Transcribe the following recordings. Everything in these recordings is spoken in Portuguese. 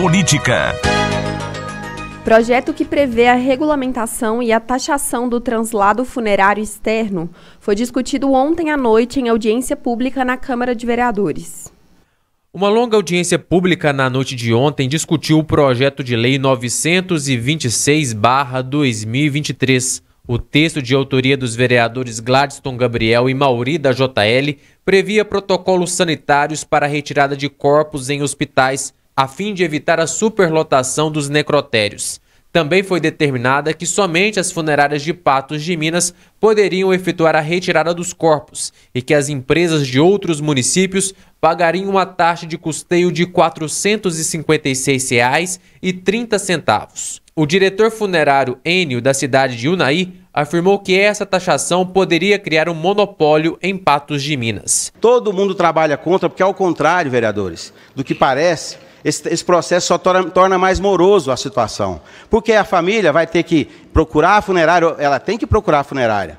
Política. Projeto que prevê a regulamentação e a taxação do translado funerário externo foi discutido ontem à noite em audiência pública na Câmara de Vereadores. Uma longa audiência pública na noite de ontem discutiu o projeto de lei 926-2023. O texto de autoria dos vereadores Gladstone Gabriel e Mauri da JL previa protocolos sanitários para a retirada de corpos em hospitais, a fim de evitar a superlotação dos necrotérios. Também foi determinada que somente as funerárias de Patos de Minas poderiam efetuar a retirada dos corpos e que as empresas de outros municípios pagariam uma taxa de custeio de R$ 466,30. O diretor funerário Enio da cidade de Unai afirmou que essa taxação poderia criar um monopólio em Patos de Minas. Todo mundo trabalha contra, porque ao contrário, vereadores, do que parece, esse, esse, processo só torna, torna, mais moroso a situação. Porque a família vai ter que procurar a funerária, ela tem que procurar a funerária.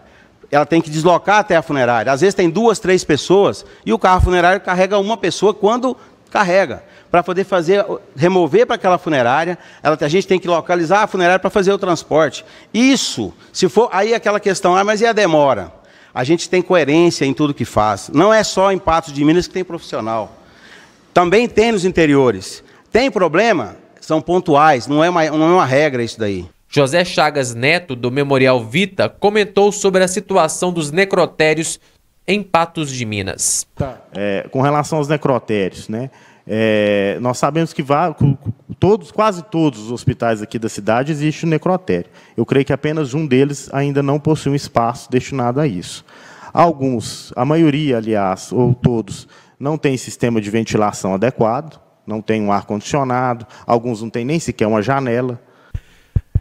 Ela tem que deslocar até a funerária. Às vezes tem duas, três pessoas e o carro funerário carrega uma pessoa quando carrega. Para poder fazer, remover para aquela funerária, ela, a gente tem que localizar a funerária para fazer o transporte. Isso, se for, aí aquela questão, ah, mas e a demora? A gente tem coerência em tudo que faz. Não é só em Patos de Minas que tem profissional. Também tem nos interiores. Tem problema? São pontuais, não é uma, não é uma regra isso daí. José Chagas Neto, do Memorial Vita, comentou sobre a situação dos necrotérios em Patos de Minas. Tá. É, com relação aos necrotérios, né? É, nós sabemos que todos, quase todos os hospitais aqui da cidade existe um necrotério. Eu creio que apenas um deles ainda não possui um espaço destinado a isso. Alguns, a maioria, aliás, ou todos, não tem sistema de ventilação adequado, não tem um ar-condicionado, alguns não têm nem sequer uma janela.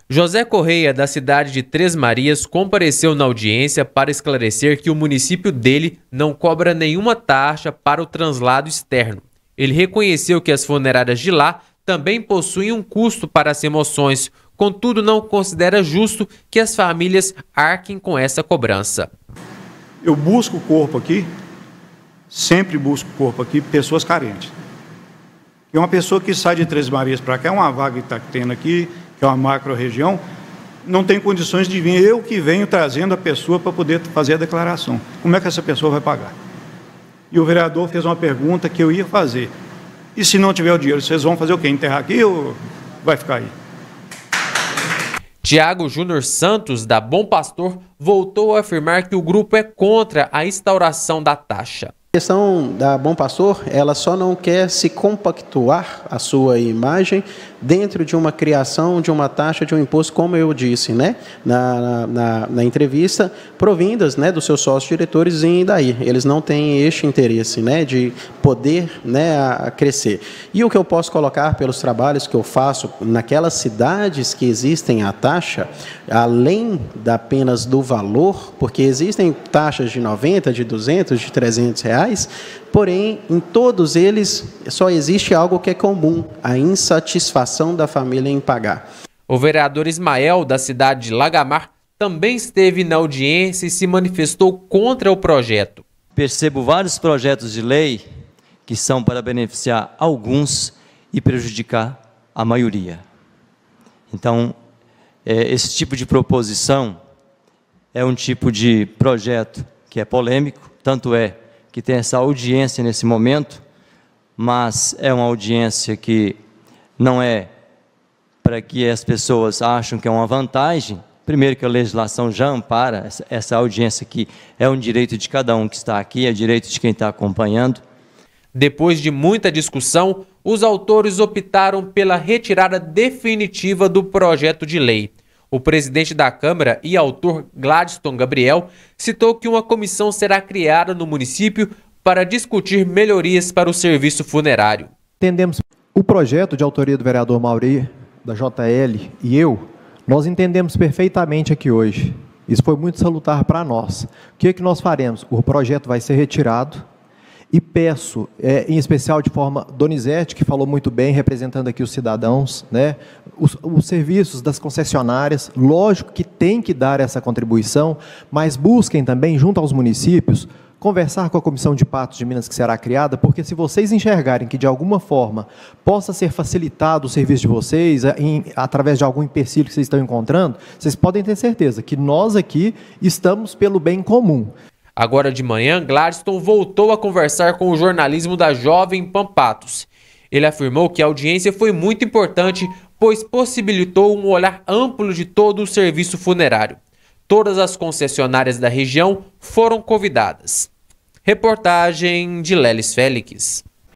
José Correia, da cidade de Três Marias, compareceu na audiência para esclarecer que o município dele não cobra nenhuma taxa para o translado externo. Ele reconheceu que as funerárias de lá também possuem um custo para as remoções, contudo, não considera justo que as famílias arquem com essa cobrança. Eu busco o corpo aqui sempre busco corpo aqui pessoas carentes. E uma pessoa que sai de Três Marias para cá, é uma vaga que está tendo aqui, que é uma macro-região, não tem condições de vir. Eu que venho trazendo a pessoa para poder fazer a declaração. Como é que essa pessoa vai pagar? E o vereador fez uma pergunta que eu ia fazer. E se não tiver o dinheiro, vocês vão fazer o quê? Enterrar aqui ou vai ficar aí? Tiago Júnior Santos, da Bom Pastor, voltou a afirmar que o grupo é contra a instauração da taxa. A questão da Bom Pastor, ela só não quer se compactuar a sua imagem dentro de uma criação de uma taxa de um imposto, como eu disse, né, na, na, na entrevista, provindas, né, dos seus sócios diretores e daí. Eles não têm este interesse, né, de poder, né, a crescer. E o que eu posso colocar pelos trabalhos que eu faço naquelas cidades que existem a taxa, além da apenas do valor, porque existem taxas de 90, de 200, de 300 reais, porém, em todos eles só existe algo que é comum, a insatisfação da família em pagar. O vereador Ismael, da cidade de Lagamar, também esteve na audiência e se manifestou contra o projeto. Percebo vários projetos de lei que são para beneficiar alguns e prejudicar a maioria. Então, é, esse tipo de proposição é um tipo de projeto que é polêmico, tanto é que tem essa audiência nesse momento, mas é uma audiência que não é para que as pessoas acham que é uma vantagem. Primeiro que a legislação já ampara essa, essa audiência que é um direito de cada um que está aqui, é direito de quem está acompanhando. Depois de muita discussão, os autores optaram pela retirada definitiva do projeto de lei. O presidente da Câmara e autor Gladstone Gabriel citou que uma comissão será criada no município para discutir melhorias para o serviço funerário. Entendemos o projeto de autoria do vereador Mauri, da JL e eu, nós entendemos perfeitamente aqui hoje. Isso foi muito salutar para nós. O que, é que nós faremos? O projeto vai ser retirado, e peço, é, em especial de forma Donizete, que falou muito bem, representando aqui os cidadãos, né, os, os, serviços das concessionárias, lógico que tem que dar essa contribuição, mas busquem também, junto aos municípios, conversar com a comissão de patos de Minas que será criada, porque se vocês enxergarem que de alguma forma possa ser facilitado o serviço de vocês, eh, em, através de algum empecilho que vocês estão encontrando, vocês podem ter certeza que nós aqui estamos pelo bem comum. Agora de manhã, Gladstone voltou a conversar com o jornalismo da Jovem Pampatos. Ele afirmou que a audiência foi muito importante, pois possibilitou um olhar amplo de todo o serviço funerário. Todas as concessionárias da região foram convidadas. Reportagem de Lelis Félix.